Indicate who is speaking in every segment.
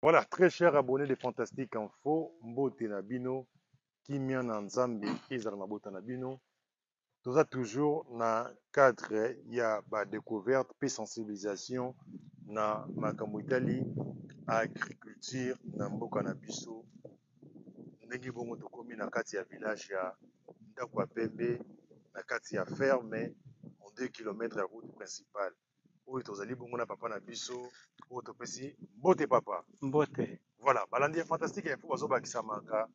Speaker 1: Voilà, très cher abonné de Fantastique Info, mbote na bino, kimia na Nzambe ezala na mabota na bino. Toza toujours na cadre ya ba découverte pe sensibilisation na makambo etali agriculture na mboka na biso. Ndenge bongo tokomi na kati ya village ya ndako ya pembe na kati ya ferme en 2 km ya route principale. oyo tozali bongo na papa na biso oyo topesi mbote papa
Speaker 2: mbote
Speaker 1: voilà balandi ya fantastique info bazobakisamaka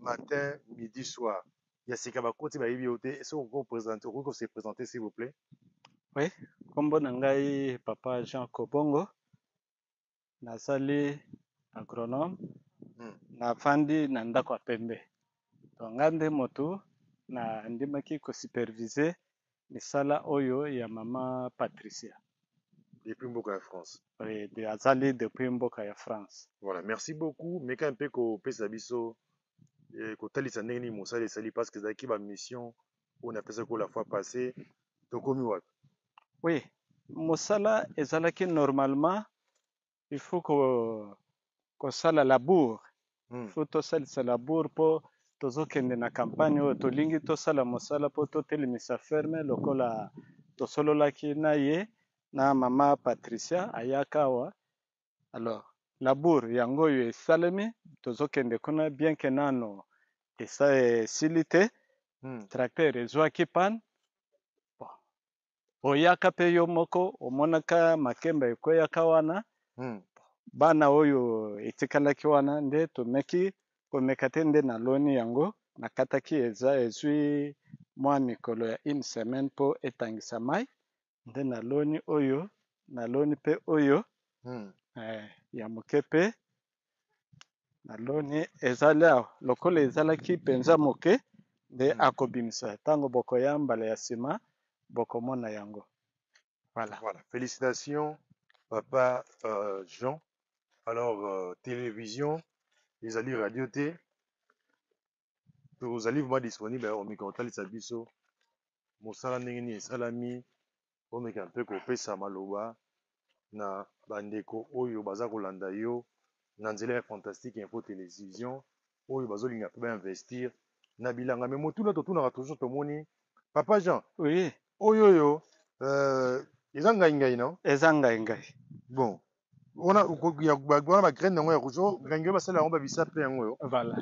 Speaker 1: matin midi soir ya sika bakoti bayebi yo te ese okoki kopresente okoki kose presente s'il vous plaît
Speaker 2: oui nkombo na ngai papa jean kobongo nasali agronome
Speaker 1: hmm.
Speaker 2: nafandi na ndako ya pembe to nga nde motu nandimaki kosupervise misala oyo ya mama patricia
Speaker 1: depuis mboka ya france
Speaker 2: oui, de, azali depuis mboka ya france
Speaker 1: voilà merci beaucoup meka mpe kopesa biso eh, kotalisa ndenge nini mosala esali parce que ezalaki bamission oyo napesaki yo la fois passee tokomi wapi?
Speaker 2: Oui mosala ezalaki normalement il faut ko kosala labour
Speaker 1: hmm.
Speaker 2: faut tosalisa labour mpo tozokende na campagne oyo tolingi tosala mosala mpo totelemisa ferme lokola tosololaki na ye na mama Patricia ayaka awa alors labour yango oyo esalemi tozokende kuna bien que nano esa esili te
Speaker 1: hmm.
Speaker 2: tracteur ezwaki panne bon. oyaka mpe yo moko omonaka makemba ekweyaka wana
Speaker 1: hmm.
Speaker 2: bana oyo etikalaki wana nde tomeki komeka te nde naloni yango nakataki eza ezwi mwa mikolo ya une semaine mpo etangisa mai nde naloni oyo naloni pe oyo
Speaker 1: hmm.
Speaker 2: eh, ya moke pe naloni ezali awa lokola ezalaki mpenza moke nde
Speaker 1: hmm.
Speaker 2: akobimisa ntango bokoya mbala ya nsima bokomona yango voilà.
Speaker 1: voilà. félicitations papa euh, jean alors euh, télévision ezali radio te Tozali vraiment disponible ya komeka kotalisa biso mosala ndenge nini esalami, omeka mpe kopesa maloba na bandeko oyo baza kolanda yo na nzela ya Fantastic Info Television oyo bazolinga mpe ba investir na bilanga. Mais motuna totunaka toujours tomoni Papa Jean,
Speaker 2: Oui,
Speaker 1: oyo oyo euh, eza ngai ngai non?
Speaker 2: eza ngai ngai.
Speaker 1: Bon, wana wana ba graine yango ya rouge oh, milangi oyo basala yango babisa mpe yango oyo
Speaker 2: voilà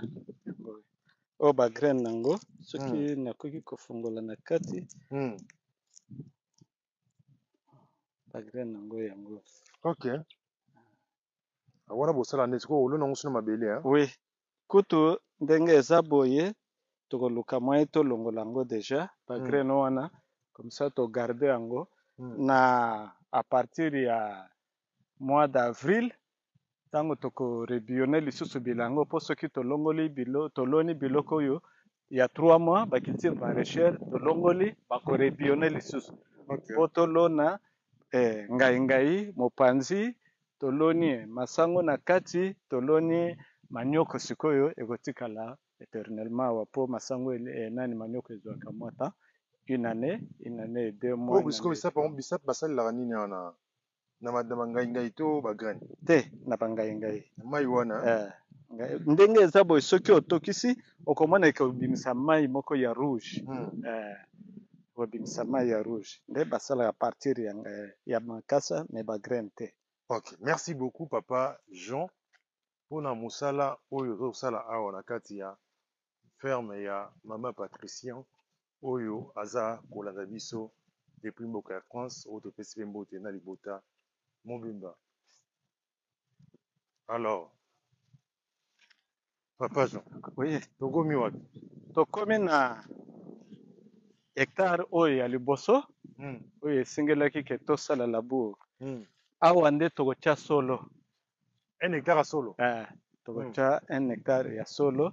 Speaker 2: oyo ba graine yango soki hmm. nakoki kofungola na kati
Speaker 1: hmm.
Speaker 2: ba graine yango yango
Speaker 1: ok ah, wana bosala nde sikoyo olona yango sino mabele
Speaker 2: oui Kutu ndenge eza boye toko luka moyen to longola yango dejà ba graines hmm. wana comme ça to garder yango
Speaker 1: hmm.
Speaker 2: na à partir ya mois d'avril tango toko rebionner lisusu bilango po soki tolongoli bilo toloni biloko oyo ya 3 mois ba culture maraîchère tolongoli bako rebionner lisusu
Speaker 1: okay.
Speaker 2: po tolona eh, ngai ngai mopanzi Toloni masango na kati, toloni manioko sikoyo ekotikala eternellement awa po masango eh nani manioko ezuaka mua temps une annee, une annee et deux mois,
Speaker 1: Oyo
Speaker 2: une
Speaker 1: sikoyo
Speaker 2: annee et
Speaker 1: bisape yango demi. bisape basalelaka nini awa na na ba na ba ngai ngai to ba graines?
Speaker 2: Te na ba ngai ngai.
Speaker 1: Na mayi wana?
Speaker 2: Eh nga ndenge eza boye soki otokisi okomona ekobimisa mayi moko ya rouge
Speaker 1: Hum.
Speaker 2: eh. Bobimisa mayi ya rouge nde basalaka a partir ya makasa mais ba graine te.
Speaker 1: Ok merci beaucoup papa Jean pona musala oyo ozo kosala awa na kati ya ferme ya maman Patricia oyo aza kolanda biso depuis mboka ya France oyo topesi pe mbote na libota mobimba. Alors, Papa Jean,
Speaker 2: Oui,
Speaker 1: tokomi wapi?
Speaker 2: tokomi na hectare oyo ya liboso
Speaker 1: Mm,
Speaker 2: oyo esengelaki ke tosala labour.
Speaker 1: mm.
Speaker 2: Awa nde tokotya solo,
Speaker 1: Un hectare ya solo.
Speaker 2: eh, tokotya un hectare ya solo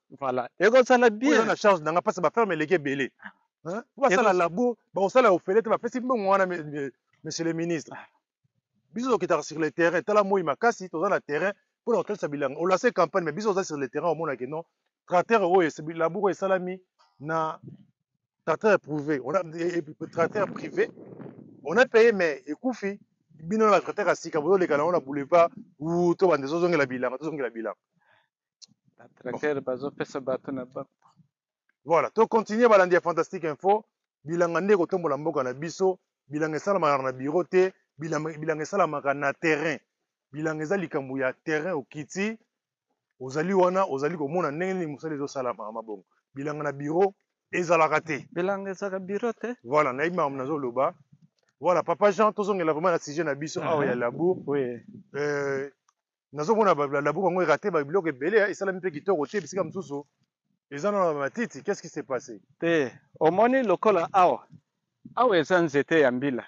Speaker 2: Voilà. Eko sala bien.
Speaker 1: Oyo eza
Speaker 2: na
Speaker 1: charge nanga parce ba ferme eleki ebele. Hein? Ba sala labo, ba sala ofele te ba pesi mbongo wana monsieur le ministre. Biso tokitaka sur le terrain, tala moi makasi toza na terrain pour na kotalisa bilanga. O lancer campagne mais biso oza sur le terrain omona que non tracteur oyo esebi labo oyo esalami na tracteur privé. On a tracteur privé. On a payé mais ekufi bino na tracteur ya sika bozo leka na boulevard ou to bande zozongela bilanga tozongela bilanga.
Speaker 2: ba tracteur bon. bazo pesa bato na ba
Speaker 1: voilà to continuer balandi ya fantastique info bilanga nde kotombola mboka na biso bilanga esalamaka na bureau te bilanga, bilanga esalamaka na terrain bilanga eza likambo ya terrain okiti ozali wana ozali komona ndenge nini mosala ezosalamaka mabongo bilanga na bureau ezalaka te
Speaker 2: bilanga ezalaka bureau te
Speaker 1: voilà nayebi makambo nazoloba voilà papa jean tozongela vraiment na sujet na biso awa ya labour
Speaker 2: oui.
Speaker 1: euh, nazomona balabuku yango erate babiloko ebele esalami mpe kitoko te bisika mosusu eza na matiti qu'est ce qui se passe
Speaker 2: te omoni lokola awa awa eza nzete ya mbila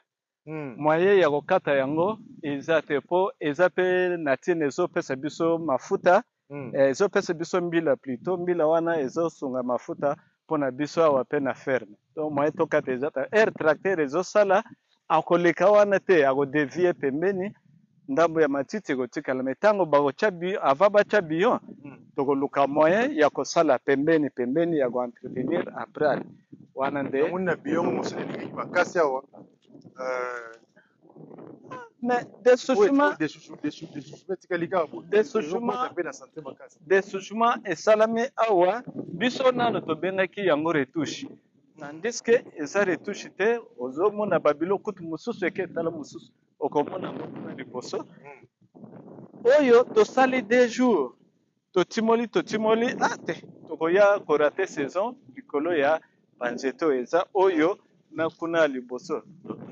Speaker 1: hmm.
Speaker 2: mwaye ya kokata yango eza te mpo eza mpe na ntina ezopesa biso mafuta
Speaker 1: hmm.
Speaker 2: eh, ezopesa biso mbila plutot mbila wana ezosunga mafuta pona biso awa pe na ferme donc moyen tokata eza te heure tracteur ezosala akoleka wana te ako devier pembeni ndambo ya matiti ekotikala mais tango bakotya avant batya
Speaker 1: bion
Speaker 2: tokoluka moyen ya kosala pembeni pembeni ya ko entretenir après wana nde
Speaker 1: namoni na bion yango mosala elekaki makasi awa euh,
Speaker 2: mais
Speaker 1: de
Speaker 2: sushuma
Speaker 1: de sushuma de sushuma de sushuma tikali kaka boye
Speaker 2: de
Speaker 1: sushuma pe na santé makasi
Speaker 2: de sushuma esalami awa biso nano tobengaki yango retouche nandiske eza retouche te ozomona babilo kutu mosusu eke tala mosusu okomona yango kuna liboso
Speaker 1: hmm.
Speaker 2: oyo tosali deux jours totimoli totimoli ah te tokoya korate saison likolo ya banzete oyo eza oyo na kuna ya liboso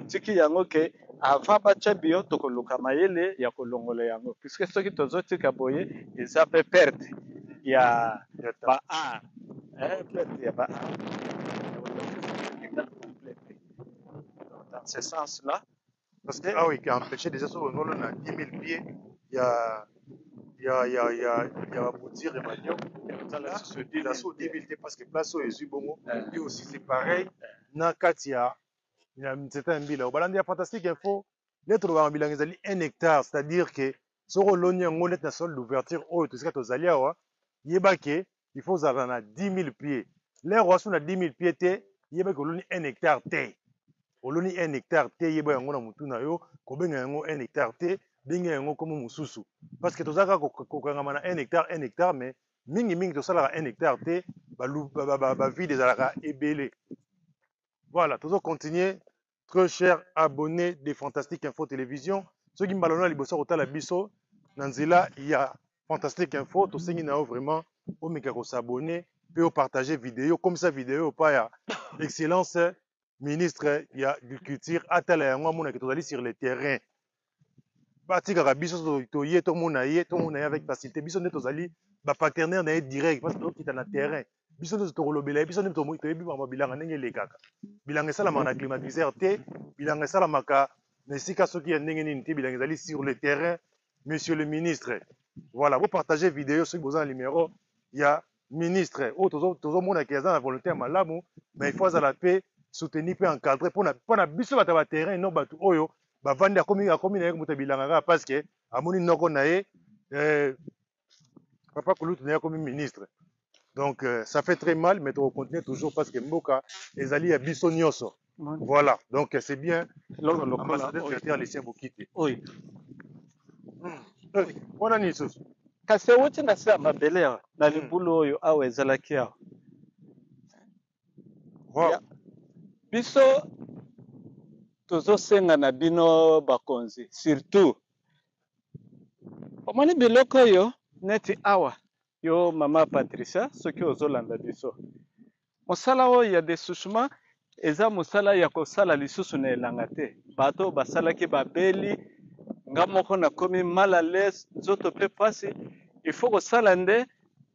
Speaker 2: tiki yango ke avant batya biyo tokoluka mayele ya kolongola yango puisque soki tozotika boye eza pe perte ya ba art eh, perte ya ba art dans ce sens là
Speaker 1: Parce que awa eke empêcher déjà soki olingi olona 10 000 pieds ya ya ya ya ya babutire manio
Speaker 2: ozala sur
Speaker 1: ce deal là sur 10 000 te parce que place oyo ezwi bongo et aussi c'est pareil na kati ya ya nzete ya mbila obalandi ya fantastique info nde tolobaka bilanga ezali 1 hectare c'est à dire que soki oloni yango neti na sol d'ouverture oyo tosika tozali awa yeba ke il faut ozala na 10000 pieds lere wasu na 10000 pieds te yebaki oloni 1 hectare te oloni 1 hectare te yeba yango na motu na yo kobenga yango 1 hectare te benga yango nkombo mosusu parce que tozalaka kokangama na 1 hectare 1 hectare mais mingi mingi tosalaka 1 hectare te bavide ezalaka ebele voilà tozo continuer très cher abonné de Fantastique Info Télévision. Ce qui mbalona liboso kotala biso na nzela ya Fantastique Info, to sengi na yo vraiment o meka ko s'abonner pe o partager vidéo comme ça vidéo pa ya excellence ministre ya agriculture atala yango amona que tozali sur le terrain. batikaka biso toye tomona ye tomona ye avec facilité biso nde tozali bapaternaire na ye direct parce tokita na terrain biso nde tokolobela ye biso nde toyebi mama bilanga ndenge elekaka bilanga esalamaka na climatiseur te bilanga esalamaka na esika soki ya ndenge nini te bilanga ezali sur le terrain monsieur le ministre voilà bopartage video soki boza na numero ya ministre oyo tozo tozo mona ke aza na volonté ya malamu mais il faut azala pe soutenu pe encadré pona pona biso bato ba terrain non bato oyo bavandi akomi akomi na ye moto bilanga kaka parce que amoni noko na ye euh, papa kulutu na ye akomi ministre donc euh, ça fait très mal mais toko continuer toujours parce que mboka ezali ya biso nioso Voilà, donc c'est bien. Ambassadeur Christian Lucien Bokite.
Speaker 2: Oui.
Speaker 1: Wana nini susu?
Speaker 2: Kasi euti na se ya mabele awa na libulu oyo awa ezalaki awa.
Speaker 1: Wow.
Speaker 2: Ya- Biso tozosenga na bino bakonzi surtout omoni biloko oyo neti awa yo mama patricia soki ozolanda biso mosala oyo ya desouchement eza mosala ya kosala lisusu na elanga te bato basalaki babeli nga moko nakomi mal à l'aise nzoto mpe mpasi il faut kosala nde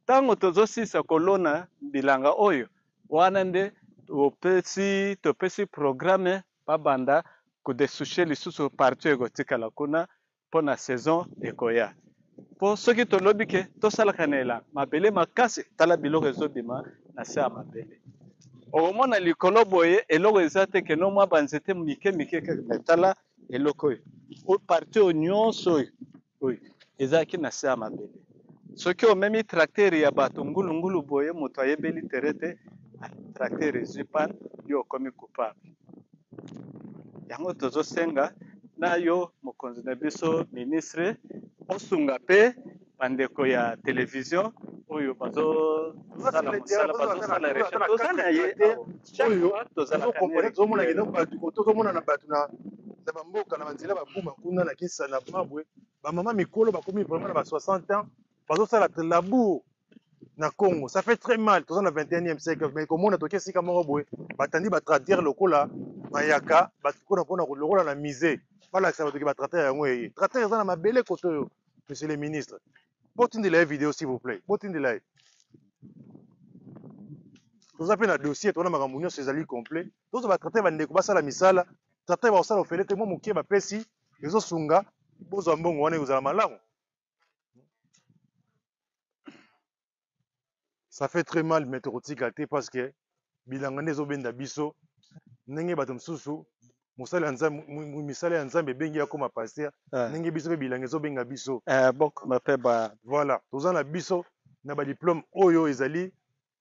Speaker 2: ntango tozosilisa kolona bilanga oyo wana nde topesi topesi programe babanda kodesouche lisusu parti ekotikala kuna mpo na saison ekoya. Mpo soki tolobi ke tosalaka na elanga, mabele makasi, tala biloko ezobima na se ya mabele. Okomona likolo boye eloko eza te keno mwa ba nzete mike mike kaka, mais tala eloko oyo parti oyo nionso oyo oyo ezalaki na se ya mabele. soki omemi tracteur ya bato ngulu ngulu boye moto ayebeli tere te tracteur ezwi panne yo okomi coupable yango tozosenga na yo mokonzi na biso ministre osunga mpe bandeko ya televizio oyo bazosala mosala bazosala recherche toza na ye te chaque
Speaker 1: oyo
Speaker 2: fois tozalaka
Speaker 1: na tozokomona
Speaker 2: ye.
Speaker 1: tozomona kende bato ko- tozomona na bato na na bamboka na banzela babuma kuna na kisa na mabwe Ba maman mikolo bakomi vraiment na ba 60 ans bazo sala te labour na Congo. Ça fait très mal. Toza na 21e siècle mais komona toke sika moko boye batandi ba tracteurs lokola mayaka batu kona pona lokola na musée. Balakisa batu ke ba tracteurs yango eye. Tracteurs eza na mabele koto yo monsieur le ministre. Botindela ye video s'il vous plaît. Botindela ye. toza mpe na dossier tona makambo nyonso ezali complet tozo batraite bandeko basala misala traite bakosala ofele te mwa moke bapesi ezosunga bozwa mbongo wana ekozala malamu ça fait très mal mais tokotika te parce que bilanga nde ezobenda biso ndenge bato mosusu mosala ya nzambe mu- mu- misala ya nzambe ebengi ye akoma paster Eh, ndenge biso mpe bilanga ezobenga biso eh,
Speaker 2: bokoma mpe ba
Speaker 1: voilà toza na biso na badiplome oyo ezali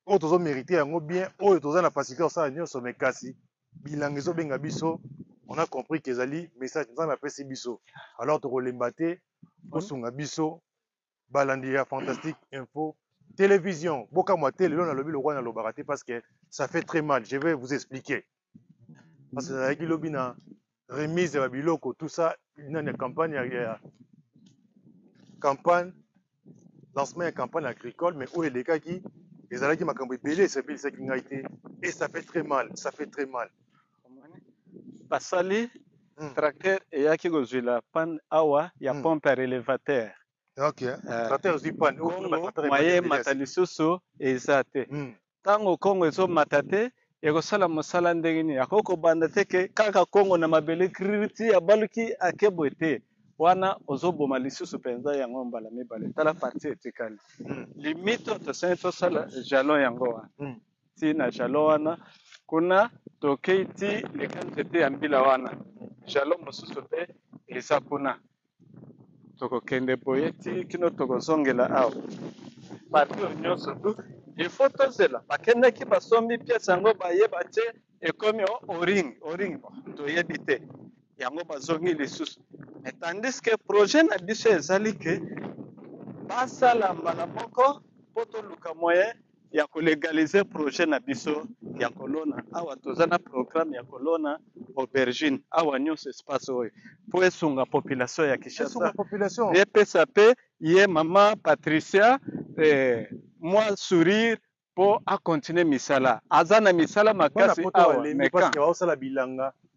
Speaker 1: oyo tozo merite yango bien oyo toza na facilité ya kosala nyonso me kasi bilanga ezobenga biso on a compris que ezali message nzambe apesi biso alors tokolemba te bosunga biso balandi ya fantastique info télévision bokamwa te lelo nalobi lokola nalobaka te parce que ça fait très mal je vais vous expliquer parce que nazalaki lobi na remise ya babiloko tout ça nani ya campagne ya campagne lancement ya campagne agricole mais oyo elekaki ezalaki makambo ebele esepelisaki ngai te et ça fait très mal ça fait très mal
Speaker 2: basali
Speaker 1: hmm.
Speaker 2: tracteur eyaki kozwila pan awa ya
Speaker 1: hmm.
Speaker 2: pompe ya
Speaker 1: relevateur Okay. Eh. Tracteur
Speaker 2: ozwi
Speaker 1: panne.
Speaker 2: Congo
Speaker 1: maye
Speaker 2: mata lisusu eza te.
Speaker 1: Hmm.
Speaker 2: Tango Congo ezo mata te ekosala mosala ndenge nini? Akoki kobanda te ke kaka Congo na mabele kiriti abaluki ake boye te. Wana ozoboma lisusu mpenza yango mbala mibale. Tala parti etikali.
Speaker 1: Hmm.
Speaker 2: Limite tosani tosala jalon yango wana.
Speaker 1: Hmm.
Speaker 2: Ti na jalon wana kuna tokei ti eka nzete ya mbila wana. Jalon mosusu mpe eza kuna. Toko kende boye ti kino toko zongela awa parti oyo nioso tout il faut tozela ba kendaki ba sombi pièce yango baye ba tie ekomi o oring oring bon toyebi te yango ba zongi lisusu mais tandis que projet na biso ezali que ba sala mbala moko po toluka moyen ya ko legaliser projet na biso ya kolona awa toza na programme ya kolona aubergine awa nyonso espace oyo mpo esunga population ya Kinshasa epesa mpe ye mama Patricia eh, mwa sourire mpo akontinue misala aza na misala makasi awa
Speaker 1: mekan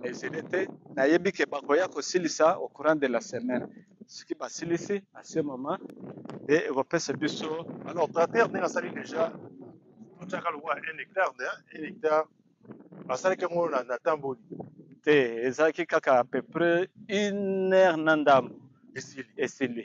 Speaker 1: na izini te
Speaker 2: nayebi ke bakoya kosilisa au courant de la semaine soki basilisi à ce moment nde ekopesa biso
Speaker 1: alors trater ndenge asali déjà totyaka lokola un hectare de un hectare basalaki yango na natamboli
Speaker 2: te ezalaki kaka à peu près une heure na ndambo
Speaker 1: esili
Speaker 2: esili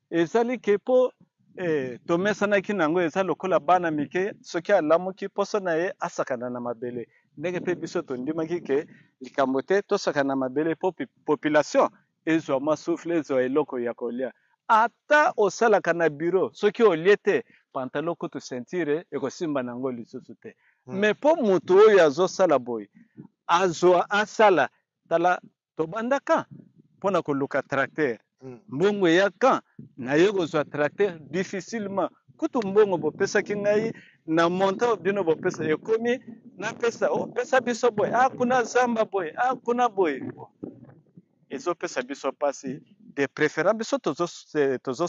Speaker 2: Ezali ke po eh, tomesanaki na yango, eza lokola bana mike, soki alamuki poso na ye asakana na mabele. Ndenge pe biso tondimaki ke likambo te, tosakana na mabele po population ezwa mwa souffle, ezwa eloko ya kolia. Ata osalaka na bureau, soki olie te, pantalon kutu ceinture ekosimba na yango lisusu te. Mais po mutu oyo azosala boye azwa, asala, tala Tobanda quand mpo na koluka tracteur?
Speaker 1: Hmm.
Speaker 2: Mbongo eya quand? Naye kozwa tracteur difficilement. Kutu mbongo bopesaki ngai na montant bino bopesa ekomi napesa opesa oh, biso boye a ah, kuna zamba boye a ah, kuna boye ezopesa biso mpasi de préférence biso tozosambela tozo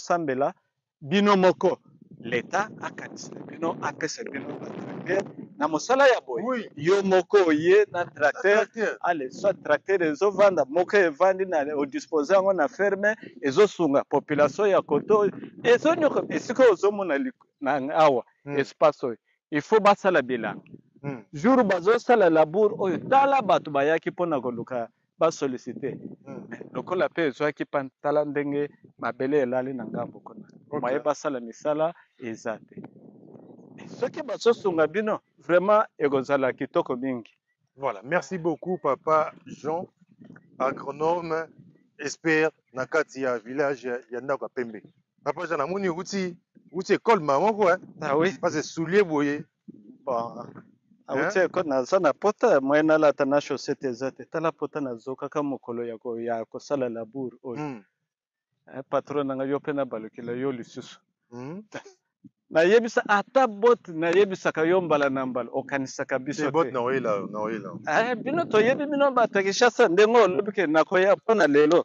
Speaker 2: bino moko leta akanisa bino apesa bino ba tracteur na mosala ya boye
Speaker 1: oui.
Speaker 2: yo moko oye na tracteur ale soit tracteur ezovanda moko evandi na odispose yango na ferme ezosunga population ya kote oyo ezonyoko esika ozomona na awa
Speaker 1: hmm.
Speaker 2: espace oyo il faut basala bilanga
Speaker 1: hmm.
Speaker 2: jour bazosala labour oyo tala bato bayaki mpona koluka ba
Speaker 1: sollicite mais
Speaker 2: lokola pe ezwaki panne tala ndenge mabele elali na ngambo kuna moyen basala misala eza te soki bazosunga bino vraiment ekozala kitoko mingi
Speaker 1: voilà merci beaucoup papa jean agronome expert na kati ya village ya ndako ya pembe papa jean namoni outi outi ekole mama moko eh?
Speaker 2: ah oui
Speaker 1: parce soulier boye
Speaker 2: awuti eko naza na pota moye nalata na chaussette eza te tala pota nazokaka mokolo ya, ko, ya kosala labour oyo
Speaker 1: mm.
Speaker 2: eh, patron na ngai yo mpe nabalukela yo lisusu
Speaker 1: mm.
Speaker 2: nayebisa ata bote nayebisaka yo mbala na mbala okanisaka biso te eh, bino toyebi bino bato ya kinshasa ndenge olobi ke nakoya
Speaker 1: mpo na lelo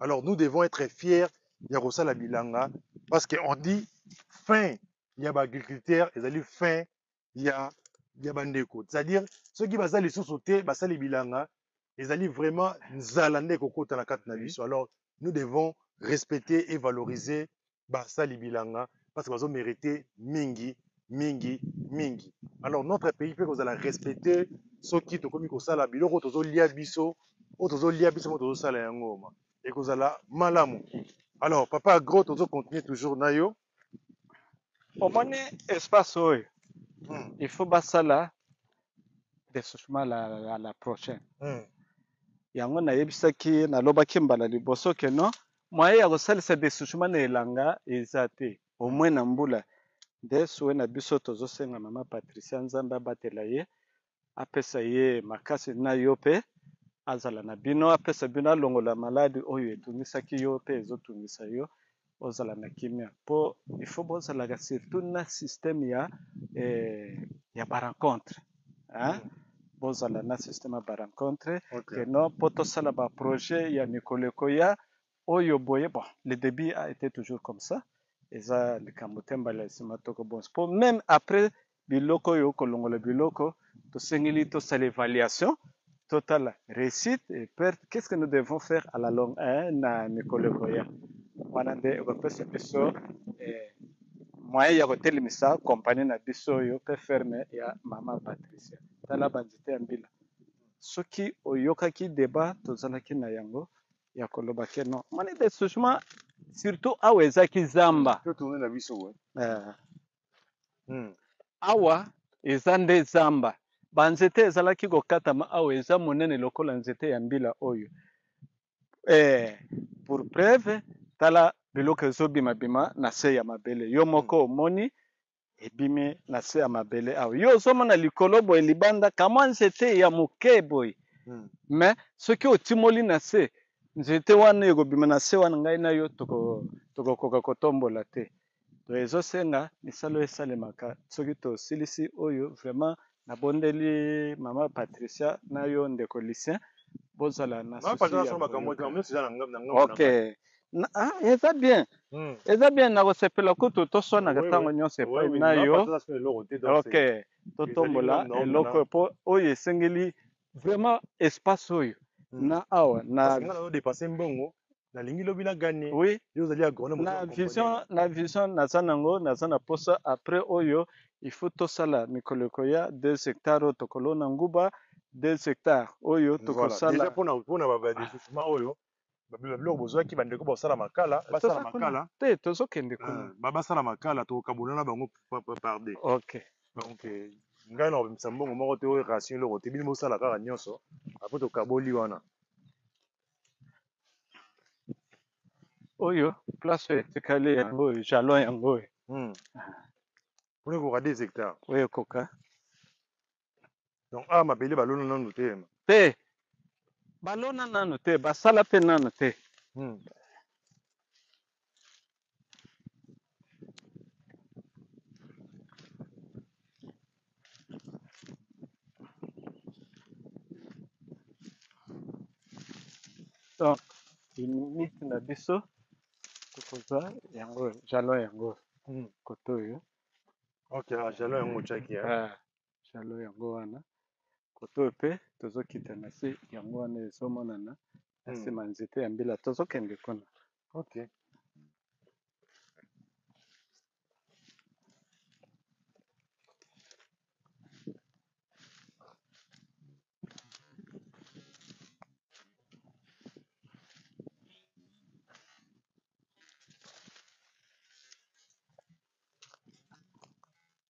Speaker 1: alors nous devons être fiers ya kosala bilanga parce que on dit fin ya ba agriculteurs ezali fin ya ya bandeko c'est-à-dire soki baza lisusu te basali bilanga ezali vraiment nzala nde ekokota na kati na biso alors nous devons respecter et valoriser basali bilanga parce bazo merite mingi mingi mingi alors notre pays pe kozala respecte soki tokomi kosala biloko oyo tozolia biso oyo tozolia biso mo tozosala yango ma ekozala malamu alors papa agro tozo continue toujours na yo
Speaker 2: omoni espace oyo
Speaker 1: hmm.
Speaker 2: il faut basala desuchement la, la, la prochaine
Speaker 1: hmm.
Speaker 2: yango nayebisaki nalobaki mbala liboso ke non Moyen ya kosalisa dessouchement na elanga eza te au moins na mbula nde souhait na biso tozo senga maman Patricia nzambe abatela ye apesa ye makasi na yo pe azala na bino apesa bino alongola maladi oyo etungisaki yo pe ezo tungisa yo ozala na kimia po il faut bozalaka surtout na système ya eh, ya ba rencontres hein mm. bozala na système ya barencontre
Speaker 1: okay.
Speaker 2: que non mpo tosala baprojet ya mikolo ekoya oyo boye bon le début a été toujours comme ça eza likambo te mbala ya nsima tokobonsa mpo même après biloko oyo kolongola biloko tosengeli tosala évaluation totala réussite et perte qu'est ce que nous devons faire à la longue eh, na mikolo ekoya wana nde ekopesa biso eh, moyen ya kotelemisa kompani na biso oyo mpe ferme ya mama patricia tala banzete ya mbila soki oyokaki deba tozalaki na yango ya koloba ke non moni de souvent surtout awa ezaki zamba eh.
Speaker 1: hmm.
Speaker 2: awa eza nde zamba banzete ezalaki kokatama awa eza monene lokola nzete ya mbila oyo eh, pour preuve tala biloko ezobimabima na se ya mabele yo moko hmm. omoni ebimi na se ya mabele awa yo ozomona likolo boye libanda kamwa nzete ya moke boye
Speaker 1: hmm.
Speaker 2: me soki otimoli na se nzete wana ekobima na se wana ngai na yo tokokoka kotombola te ezo senga misala oyo esalemaka soki tosilisi oyo vraiment na bondeli maman Patricia na yo ndeko Lucien bozala na
Speaker 1: souci
Speaker 2: ya koyoka ok ah, eza bien
Speaker 1: hmm.
Speaker 2: eza bien nakosepela kutu toswanaka ntango nyonso epai na yo ok totombola eloko mpo oyo esengeli vraiment espace oyo
Speaker 1: hmm.
Speaker 2: na awa na
Speaker 1: dépense mbongo nalingi lobi na gane
Speaker 2: oui.
Speaker 1: yo ozali agronome
Speaker 2: na vision na vision naza nango naza na posa après oyo il faut tosala mikolo ekoya deux hectares oyo tokolona nguba deux hectares oyo tokosala
Speaker 1: voilà. mpona badesisma oyo biloko bozwaki bandeko basala makala basala makala
Speaker 2: te tozokende kuna
Speaker 1: ah, basala makala tokokabona na bango parde
Speaker 2: ok
Speaker 1: donc eh, ngai na kobimisa mbongo moko te oyo ration eloko te bino bosala kaka nyonso apres tokaboli wana
Speaker 2: oyo place oyo etikali yango oyo jalon yango oyo
Speaker 1: hmm. kuna ekoka 2 hectare
Speaker 2: oyo ekoka
Speaker 1: donc awa mabele balona nanu te
Speaker 2: te balona nanu te basala mpe nanu te
Speaker 1: hmm.
Speaker 2: donc limite na biso tokozwa yango jalon yango
Speaker 1: hmm.
Speaker 2: kote oyo
Speaker 1: ok ah, jalon yango otyaki eh?
Speaker 2: ah. jalo yango wana koto pe tozokita na se yango wana ezomonana na
Speaker 1: hmm.
Speaker 2: sima nzete ya mbila tozokende kuna
Speaker 1: okay.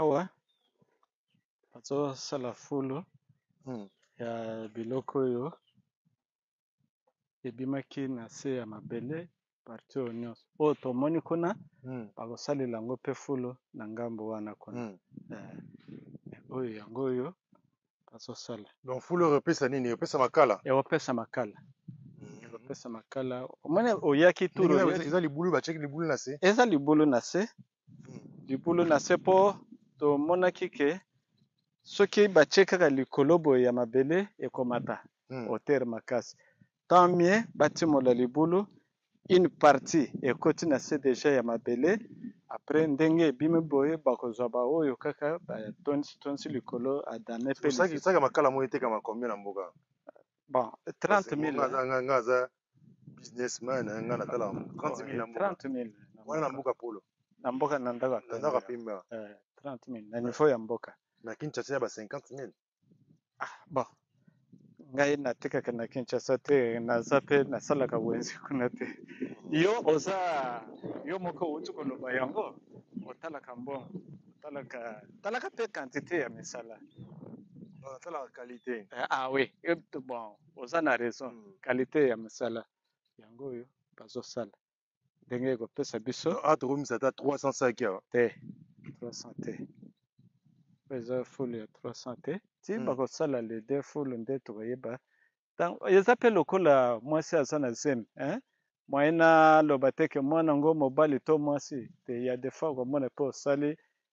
Speaker 2: Awa bazo sala
Speaker 1: fulu
Speaker 2: ya biloko oyo ebimaki na se ya mabele. parti oyo nyonso oyo tomoni kuna
Speaker 1: hmm.
Speaker 2: bakosalela yango mpe fulu na ngambo wana kuna
Speaker 1: hmm.
Speaker 2: eh, oyo yango oyo bazosala
Speaker 1: donc fulu oyo epesa nini epesa makala
Speaker 2: ekopesa eh, makala
Speaker 1: hmm.
Speaker 2: ekopesa makala omoni oyaki turo
Speaker 1: eza libulu batiaki libulu na se
Speaker 2: eza libulu na se libulu na se mpo tomonaki ke soki batie kaka likolo boye ya mabele ekomata
Speaker 1: hmm.
Speaker 2: hauteur makasi tant mieux batimola libulu une partie ekoti na se deja ya mabele après ndenge ebimi boye bakozwa baoyo kaka batonisi tonisi likolo adame
Speaker 1: pesaki makala moyo etekama combien na mboka
Speaker 2: bon 30 000
Speaker 1: nga aza businessman hein, nga natala 30 mille na mboka
Speaker 2: 30 mille na
Speaker 1: wana na mboka. mboka polo
Speaker 2: Na mboka na ndako ya
Speaker 1: na ndako ya pembe. pembe awa.
Speaker 2: Eh, 30 mille na niveau ya mboka.
Speaker 1: na Kinshasa ya ba 50 mille
Speaker 2: Ah, bon. Ngai natekaka na Kinshasa te, naza pe nasalaka wenze kuna te. Yo oza yo moko outi koloba yango, otalaka mbongo, otalaka talaka pe quantite ya misala.
Speaker 1: non natalaka qualite
Speaker 2: Eh, ah oui, Eh, bon. Oza na raison
Speaker 1: hmm.
Speaker 2: qualite ya musala yango oyo bazo sala ndenge eko pesa biso
Speaker 1: a ah, tokomisa ata 300 saki awa
Speaker 2: te 300 te eza full ya 300 te ti
Speaker 1: hmm.
Speaker 2: bako sala le deux full nde tokoyeba tango eza pe lokola mwasi aza na zemi hein moyen aloba te ke mwana ngo mobali to mwasi te ya defa okomona mpe osali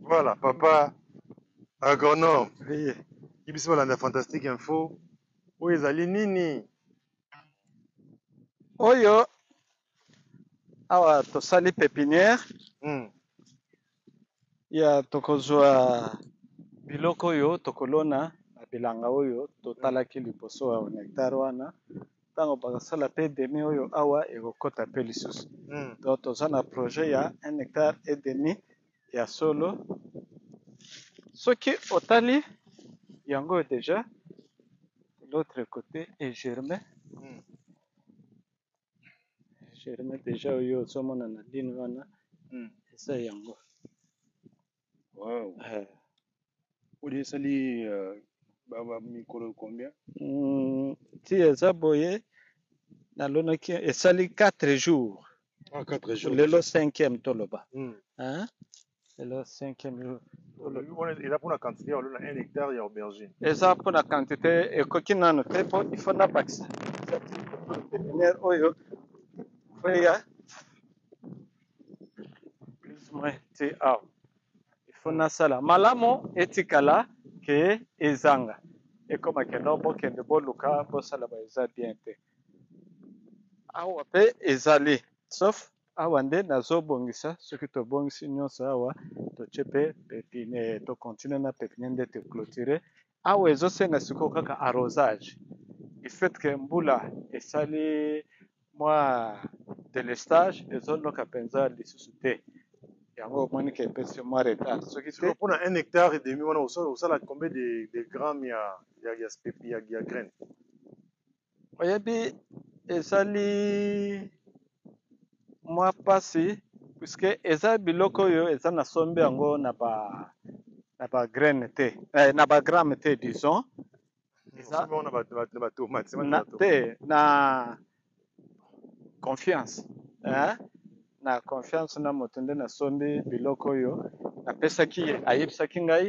Speaker 2: Voilà,
Speaker 1: papa agronome
Speaker 2: eye
Speaker 1: yebisi balanda fantastic info oyo ezali nini
Speaker 2: oyo awa tosali pepinière
Speaker 1: mm.
Speaker 2: ya tokozwa biloko oyo tokolona na bilanga oyo totalaki liboso ya nectare wana ntango bakosala pe demi oyo awa ekokota pe lisusu
Speaker 1: mm.
Speaker 2: to toza na projet ya un nectare et demi ya solo soki otali yango oyo deja l'autre côté est germain
Speaker 1: mm.
Speaker 2: Germain dejà oyo ozo mona na lune wana eza yango
Speaker 1: oyo esali ba mikolo combien
Speaker 2: ti eza boye na lonaki esali 4 jours
Speaker 1: ah, 4 jours
Speaker 2: lelo 5e toloba
Speaker 1: hmm.
Speaker 2: hein Lelo 5000
Speaker 1: Olobi wana eza mpona quantité ya olona 1 hectare ya aubergine.
Speaker 2: eza mpona quantité ekoki nano te mpo il faut nabakisa pepinière oyo koya plus moins ti awa il faut nasala malamu etikala ke ezanga ekoma keno bokende boluka bosala ba eza bien te awa mpe ezali sauf Awa nde nazo bongisa soki to bongisi nionso awa to tie pe pepine to continue na pepine nde to cloture awa ezo senga sikoyo kaka arrosage du fait que mbula esali mwa delestage ezo noka penza lisusu te yango omoni ke epesi mwa retard soki te
Speaker 1: pour na 1 hectare et demi wana osala combien de, de grammes ya ya ya, ya, ya graine
Speaker 2: Oyebi ezali mwa pasi puisque eza biloko oyo eza na sombi yango na ba na ba graine te eh, na ba gramme te disons eza
Speaker 1: na
Speaker 2: te na confiance eh? na confiance na moto nde na sombi biloko oyo napesaki ye ayebisaki ngai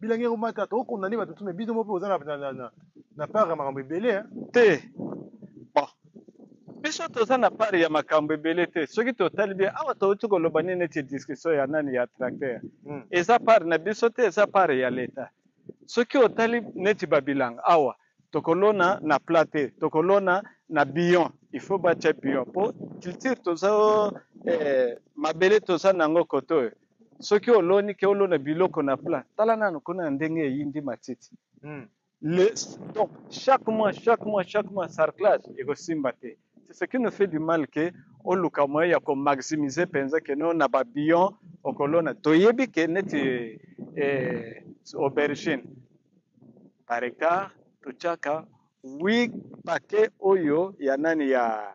Speaker 1: bilangi
Speaker 2: yango
Speaker 1: mata
Speaker 2: to condamner bato tout mais
Speaker 1: bino moko oza na na na na na part ya makambo ebele hein
Speaker 2: te bon biso toza na part ya makambo ebele te soki totali bien awa touti koloba nini neti discussion ya nani ya tracteur
Speaker 1: hmm.
Speaker 2: eza part na biso te eza part ya leta soki otali neti babilanga awa tokolona na plat te tokolona na bion il faut batya bion mpo culture toza eh, mabele toza nango kote oyo soki oloni ke olona biloko na plat tala nanu kuna na ndenge eyindi matiti
Speaker 1: mm.
Speaker 2: Le, donc chaque mois chaque mois chaque mois sarclage ekosimba te c'est ce qui nous fait du mal ke oluka moyen ya ko maximiser penza ke no na ba billon okolona toyebi ke neti eh, aubergine par hectare tochaka 8 paquet oyo ya nani ya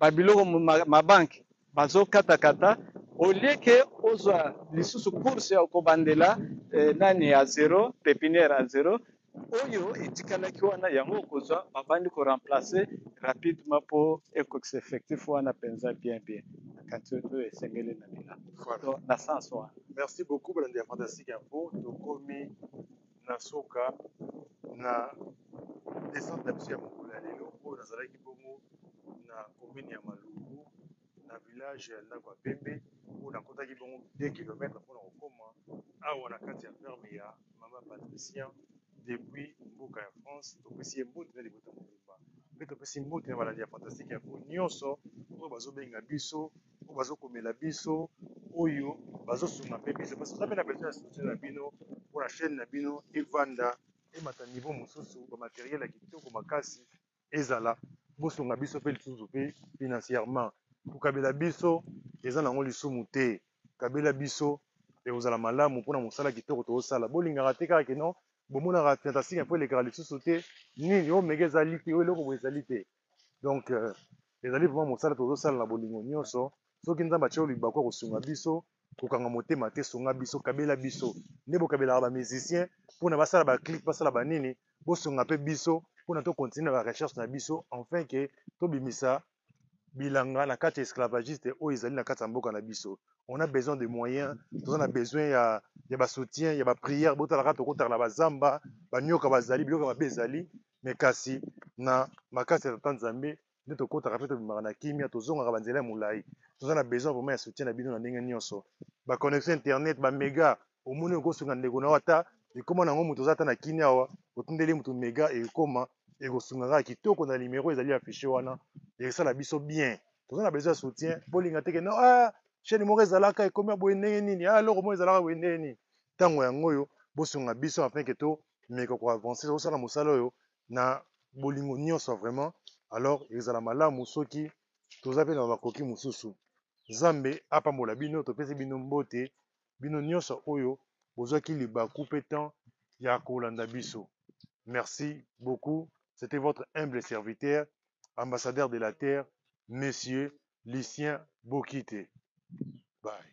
Speaker 2: ba biloko ma banque bazo kata kata au lieu que ozwa lisusu course ya kobandela eh, nani ya zero pepinière ya zero oyo etikalaki wana yango okozwa babandi ko remplacer rapidement po ekokisa effectif wana penza bien bien na quantité oyo esengeli na bilanga
Speaker 1: voilà.
Speaker 2: na sens wana
Speaker 1: merci beaucoup balandi ya fantastique info tokomi Na suka na descente na biso ya mokolo ya lelo oyo nazalaki bongo na commune ya Maluku na village ya ndako ya pembe oyo nakotaki bongo 2 kilomètre mpona kokoma awa na kati ya ferme ya mama Patricien depuis mboka ya France topesi ye mbote na libota mobimba mpe topesi mbote na balandi ya Fantastique Info nyonso oyo bazobenga biso oyo bazokomela biso oyo bazosunga mpe biso parce toza mpe na besoin ya soutien na bino mpona chaîne na bino evanda emata niveau mosusu bamateriel ya kitoko makasi ezala bosunga biso mpe lisusu mpe financièrement kokabela biso eza na yango lisumu te kabela biso ekozala malamu mpona mosala kitoko tozosala bolingaka te kaka keno bomonaka fantastique mpo elekaka lisusu te nini omeka ezali te oyo eloko boye ezali te donc euh, ezali vraiment mosala tozosala na bolingo nyonso soki nzambe atye libaku ya kosunga biso kokanga motema te sunga biso kabela biso nde bokabelaka bamusicien mpona basala baclip basala banini bosunga mpe biso mpona tocontinue na barecherche na biso enfin ke tobimisa bilanga na kati ya esclavagiste oyo ezali na kati ya mboka na biso on a besoin de moyens toza na besoin ya, ya basoutien ya baprière botalaka tokotaka na bazamba banioka bazali biloko mabe ezali Mais kasi na makasi ya Tata Nzambe nde tokotaka pe tobimaka na kimia, tozongaka ba nzela ya mulayi. Toza na besoin vraiment ya soutien na bino na ndenge nionso. Ba connexion internet, ba mega, omoni oko sunga ndeko na yo ata ekoma na yango mutu oza ata na kin awa, otindeli ye mutu mega ekoma, eko sunga kaka kitoko na numero ezali afficher wana, ekosala biso bien. Toza na besoin ya soutien, bolinga te ke non ah chaine moko ezalaka ekomi ya boye ndenge nini, ah eloko moko ezalaka boye ndenge nini. Tango yango oyo, bosunga biso afin ke to meka ko avancer osala mosala oyo na bolingo nionso vraiment alors ekozala malamu soki toza pe na makoki mosusu nzambe apambola bino topesi bino mbote bino nionso oyo bozwaki libaku pe temps ya kolanda biso merci beaucoup c'était votre humble serviteur ambassadeur de la terre monsieur lucien bokite bye